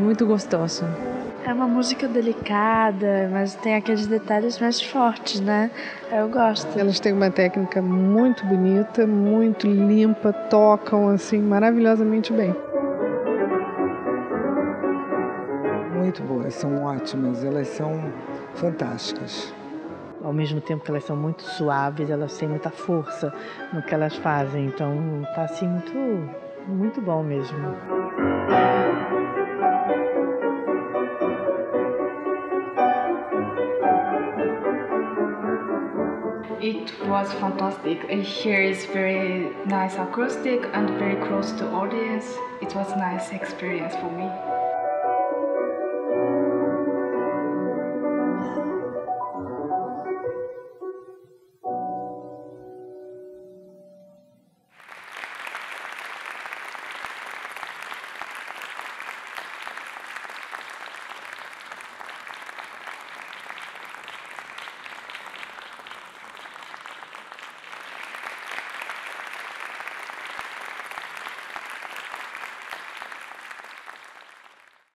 muito gostoso. É uma música delicada, mas tem aqueles detalhes mais fortes, né? Eu gosto. Elas têm uma técnica muito bonita, muito limpa, tocam assim maravilhosamente bem. Muito boas, são ótimas, elas são fantásticas. Ao mesmo tempo que elas são muito suaves, elas têm muita força no que elas fazem, então tá assim muito, muito bom mesmo. It was fantastic. Here is very nice acoustic and very close to audience. It was nice experience for me.